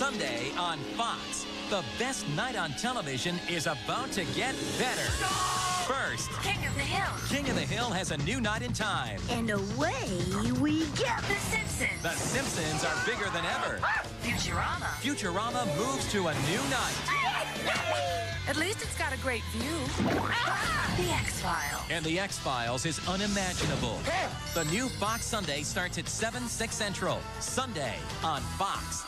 Sunday on Fox. The best night on television is about to get better. First, King of the Hill. King of the Hill has a new night in time. And away we go. The Simpsons. The Simpsons are bigger than ever. Futurama. Futurama moves to a new night. At least it's got a great view. The X-Files. And The X-Files is unimaginable. The new Fox Sunday starts at 7, 6 Central. Sunday on Fox.